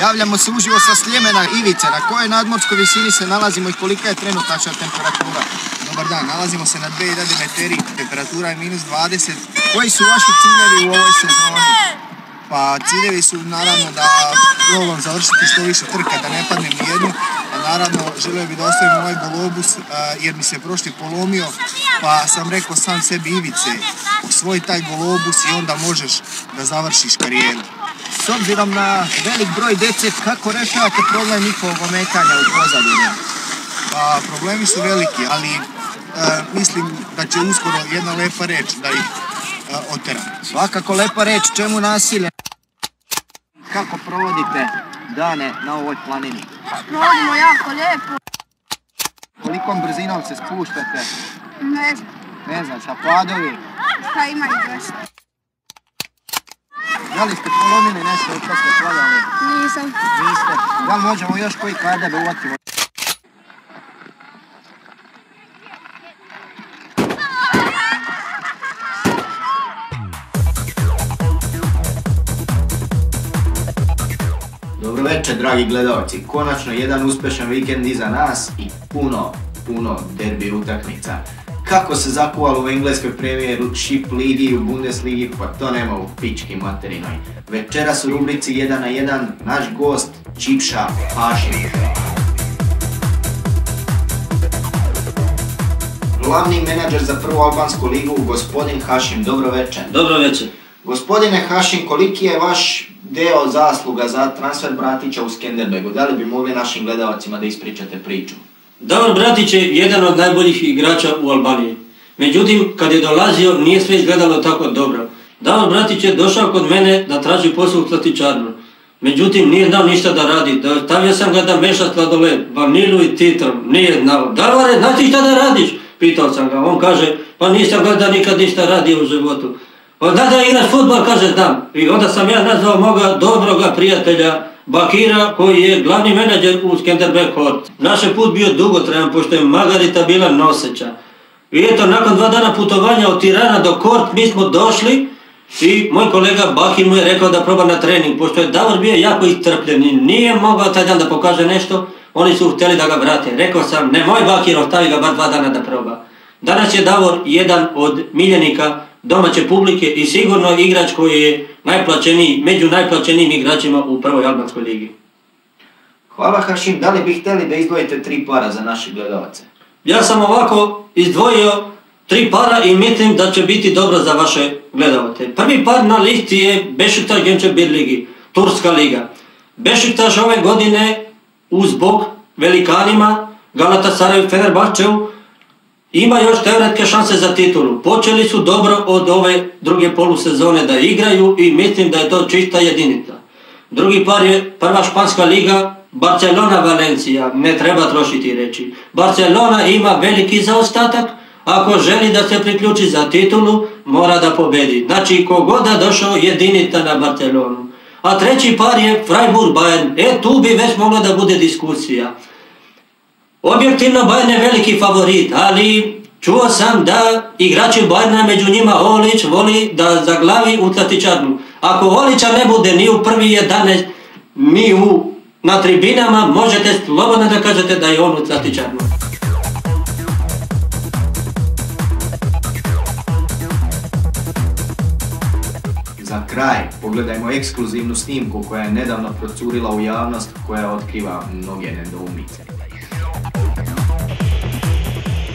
Javljamo se uživo sa Sljemena Ivice, na kojoj nadmorskoj visini se nalazimo i kolika je trenutačna temperatura. Dobar dan, nalazimo se na 2000 meteri, temperatura je minus 20. Koji su vaši ciljevi u ovoj sezoni? Pa ciljevi su naravno da probam završiti što više trka, da ne padnem nijednu, a naravno želio bi da ostavim ovaj golobus jer mi se prošli polomio, pa sam rekao sam sebi Ivice, osvoji taj golobus i onda možeš da završiš karijeru. S obzirom na velik broj dece, kako rešavate problem njihovog ometanja u pozadini? Pa problemi su veliki, ali e, mislim da će uskoro jedna lepa reč da ih e, otera. Svakako lepa reč, čemu nasilje? Kako provodite dane na ovoj planini? Provodimo jako lijepo. Kolikom brzinom se spuštate? Ne znam, Ne znam, sa padovi? šta ima i. Da li ste polomili nešto od što ste prodali? Nisam. Niste. Da li možemo još koji kada da uvatimo? Dobro večer, dragi gledalci. Konačno jedan uspješan vikend iza nas i puno, puno derbi utakmica. Kako se zakuvalo u engleskoj premijeru, Chip ligi, u Bundesligi, pa to nema u pički materinoj. Večeras u rubrici 1 na 1 naš gost Čipša Hašim. Glavni menadžer za prvu albansku ligu, gospodin Hašim, dobro večer. Dobro večer. Gospodine Hašin, koliki je vaš deo zasluga za transfer Bratića u Skenderbegu? Da li bi mogli našim gledalcima da ispričate priču? Davor Bratić je jedan od najboljih igrača u Albaniji. Međutim, kad je dolazio, nije sve izgledalo tako dobro. Davor Bratić je došao kod mene da traži posao u slatičarnu. Međutim, nije znao ništa da radi. Stavio sam ga da meša sladoled, vanilu i titrom. Nije znao. Davore, znaš ti šta da radiš? Pitao sam ga. On kaže, pa nisam ga da nikad ništa radio u životu. Pa da da igraš futbol, kaže znam. I onda sam ja nazvao moga dobroga prijatelja Bakira koji je glavni menadžer u Skenderbeg Hort. Naš put bio dugotrajan pošto je Margarita bila noseća. I eto, nakon dva dana putovanja od Tirana do Kort mi smo došli i moj kolega Bakir mu je rekao da proba na trening, pošto je Davor bio jako istrpljen i nije mogao taj dan da pokaže nešto, oni su htjeli da ga vrate. Rekao sam, ne moj Bakir, ostavi ga bar dva dana da proba. Danas je Davor jedan od miljenika domaće publike i sigurno igrač koji je najplaćeniji, među najplaćenijim igračima u prvoj albanskoj ligi. Hvala Hašim, da li bi htjeli da izdvojite tri para za naše gledalce? Ja sam ovako izdvojio tri para i mislim da će biti dobro za vaše gledalce. Prvi par na listi je Bešiktaš Bir ligi, Turska liga. Bešiktaš ove godine uz bok velikanima Galatasaray Fenerbahčevu ima još teoretske šanse za titulu. Počeli su dobro od ove druge polusezone da igraju i mislim da je to čista jedinica. Drugi par je prva španska liga, Barcelona Valencija, ne treba trošiti reći. Barcelona ima veliki zaostatak, ako želi da se priključi za titulu, mora da pobedi. Znači, kogod da došao jedinica na Barcelonu. A treći par je Freiburg Bayern. E, tu bi već mogla da bude diskusija. Objektivno Bayern je veliki favorit, ali čuo sam da igrači Bayerna među njima Olić voli da zaglavi u tlatičarnu. Ako Olića ne bude ni u prvi 11, ni u, na tribinama, možete slobodno da kažete da je on u tlatičarnu. Za kraj, pogledajmo ekskluzivnu snimku koja je nedavno procurila u javnost koja otkriva mnoge nedoumice.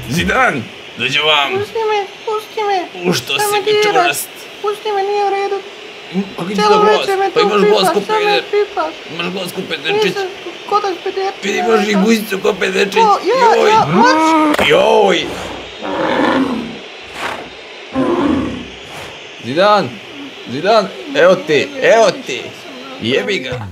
Zidan, dođi vam. Pusti me, pusti me. U što si mi čurast? Pusti me, nije u redu. Pa vidi Cijelo da glas, pa tu imaš glas ko pipaš, šta me peder. pipaš? Imaš glas ko pederčić. Kodaš pederčić. Vidi imaš i guzicu ko pederčić. Joj, ja, mač. joj. Zidan, Zidan, evo ti, evo ti. Jebi ga.